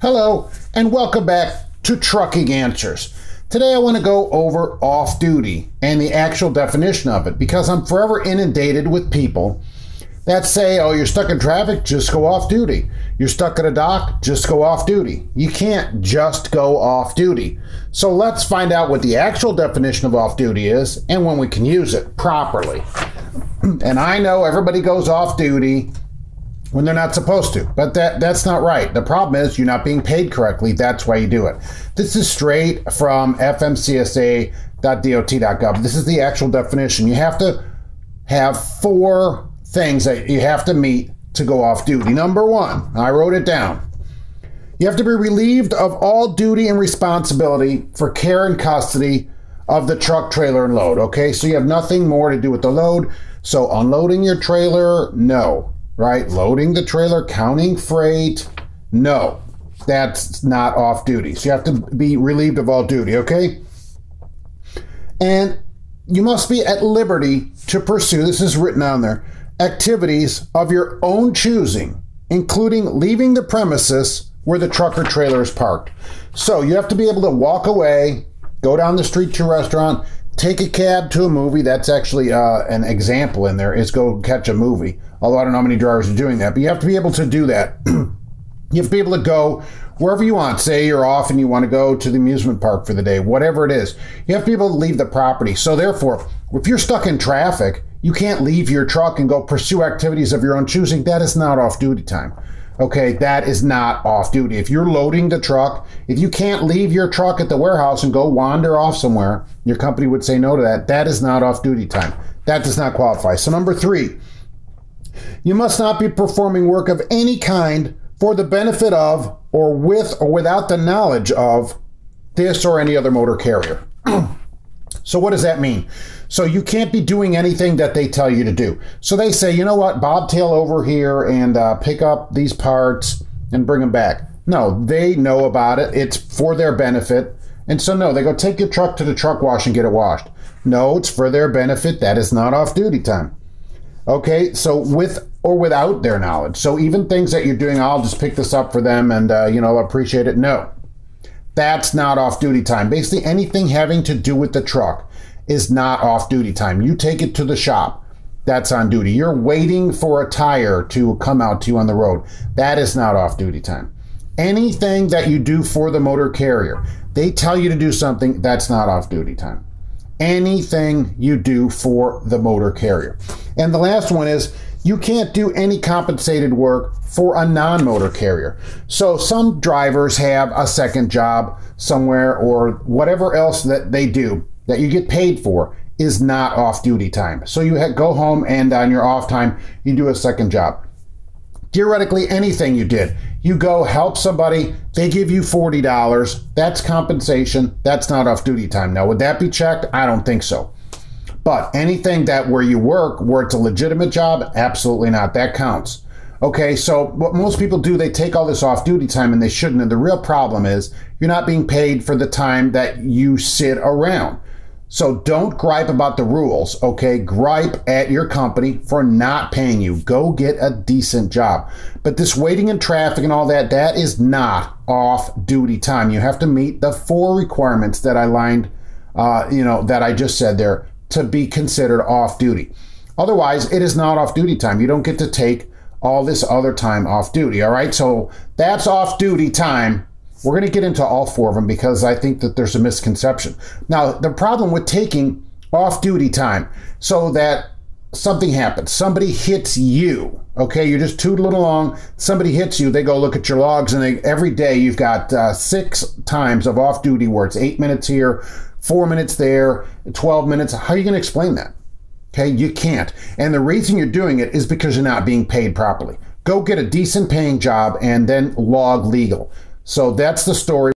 Hello, and welcome back to Trucking Answers. Today I want to go over off duty and the actual definition of it because I'm forever inundated with people that say, oh, you're stuck in traffic, just go off duty. You're stuck at a dock, just go off duty. You can't just go off duty. So let's find out what the actual definition of off duty is and when we can use it properly. And I know everybody goes off duty when they're not supposed to. But that that's not right. The problem is you're not being paid correctly. That's why you do it. This is straight from fmcsa.dot.gov. This is the actual definition. You have to have four things that you have to meet to go off duty. Number 1, I wrote it down. You have to be relieved of all duty and responsibility for care and custody of the truck, trailer, and load. Okay, so you have nothing more to do with the load. So unloading your trailer, no right? Loading the trailer, counting freight. No, that's not off duty. So you have to be relieved of all duty, okay? And you must be at liberty to pursue, this is written on there, activities of your own choosing, including leaving the premises where the truck or trailer is parked. So you have to be able to walk away, go down the street to a restaurant, take a cab to a movie. That's actually uh, an example in there is go catch a movie although I don't know how many drivers are doing that. But you have to be able to do that. you have to be able to go wherever you want. Say you're off and you want to go to the amusement park for the day, whatever it is. You have to be able to leave the property. So therefore, if you're stuck in traffic, you can't leave your truck and go pursue activities of your own choosing. That is not off duty time. Okay, that is not off duty. If you're loading the truck, if you can't leave your truck at the warehouse and go wander off somewhere, your company would say no to that. That is not off duty time. That does not qualify. So, number three, you must not be performing work of any kind for the benefit of, or with or without the knowledge of, this or any other motor carrier. so, what does that mean? So, you can't be doing anything that they tell you to do. So, they say, you know what, bobtail over here and uh, pick up these parts and bring them back. No, they know about it, it's for their benefit. And so, no, they go take your truck to the truck wash and get it washed. No, it's for their benefit. That is not off duty time. Okay, so with or without their knowledge. So even things that you're doing, I'll just pick this up for them and, uh, you know, appreciate it. No, that's not off duty time. Basically, anything having to do with the truck is not off duty time. You take it to the shop. That's on duty. You're waiting for a tire to come out to you on the road. That is not off duty time. Anything that you do for the motor carrier, they tell you to do something, that's not off duty time. Anything you do for the motor carrier. And the last one is you can't do any compensated work for a non motor carrier. So some drivers have a second job somewhere or whatever else that they do that you get paid for is not off duty time. So you go home and on your off time, you do a second job. Theoretically, anything you did, you go help somebody, they give you $40. That's compensation. That's not off duty time. Now, would that be checked? I don't think so. But anything that where you work, where it's a legitimate job, absolutely not. That counts. Okay, so what most people do, they take all this off duty time and they shouldn't. And the real problem is you're not being paid for the time that you sit around. So don't gripe about the rules, okay? Gripe at your company for not paying you. Go get a decent job. But this waiting in traffic and all that, that is not off duty time. You have to meet the four requirements that I lined, uh, you know, that I just said there to be considered off duty. Otherwise, it is not off duty time. You don't get to take all this other time off duty. All right, so that's off duty time. We're going to get into all four of them because I think that there's a misconception. Now, the problem with taking off duty time so that something happens, somebody hits you. Okay, you're just tootling along. Somebody hits you. They go look at your logs, and they, every day you've got uh, six times of off duty where it's eight minutes here, four minutes there, 12 minutes. How are you going to explain that? Okay, you can't. And the reason you're doing it is because you're not being paid properly. Go get a decent paying job and then log legal. So that's the story.